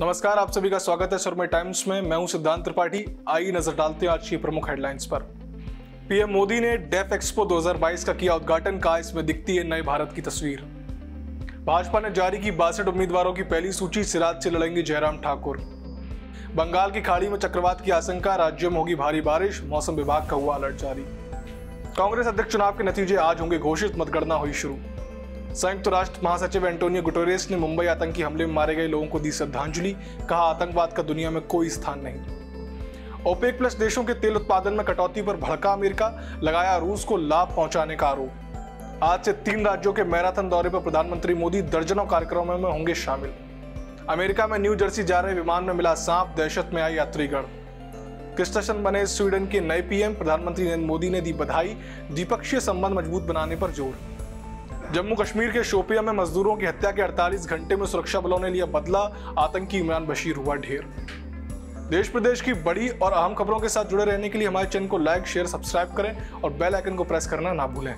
नमस्कार, आप सभी का स्वागत है सुरमई टाइम्स में। मैं हूँ सिद्धांत त्रिपाठी। आई नज़र डालते हैं आज की प्रमुख हेडलाइंस पर। पीएम मोदी ने डेफ एक्सपो 2022 का किया उद्घाटन। का इसमें दिखती है नए भारत की तस्वीर। भाजपा ने जारी की बासठ उम्मीदवारों की पहली सूची। सिराज से लड़ेंगे जयराम ठाकुर। बंगाल की खाड़ी में चक्रवात की आशंका। राज्यों में होगी भारी बारिश। मौसम विभाग का हुआ अलर्ट जारी। कांग्रेस अध्यक्ष चुनाव के नतीजे आज होंगे घोषित। मतगणना हुई शुरू। संयुक्त राष्ट्र महासचिव एंटोनियो गुटोरेस ने मुंबई आतंकी हमले में मारे गए लोगों को दी श्रद्धांजलि। कहा, आतंकवाद का दुनिया में कोई स्थान नहीं। ओपेक प्लस देशों के तेल उत्पादन में कटौती पर भड़का अमेरिका, लगाया रूस को लाभ पहुँचाने का आरोप। आज से तीन राज्यों के मैराथन दौरे पर प्रधानमंत्री मोदी दर्जनों कार्यक्रमों में होंगे शामिल। अमेरिका में न्यू जर्सी जा रहे विमान में मिला सांप, दहशत में आई यात्रीगण। क्रिस्टसन बने स्वीडन के नए पीएम, प्रधानमंत्री नरेंद्र मोदी ने दी बधाई, द्विपक्षीय संबंध मज़बूत बनाने पर ज़ोर। जम्मू कश्मीर के शोपिया में मजदूरों की हत्या के 48 घंटे में सुरक्षा बलों ने लिया बदला, आतंकी इमरान बशीर हुआ ढेर। देश प्रदेश की बड़ी और अहम खबरों के साथ जुड़े रहने के लिए हमारे चैनल को लाइक, शेयर, सब्सक्राइब करें और बेल आइकन को प्रेस करना ना भूलें।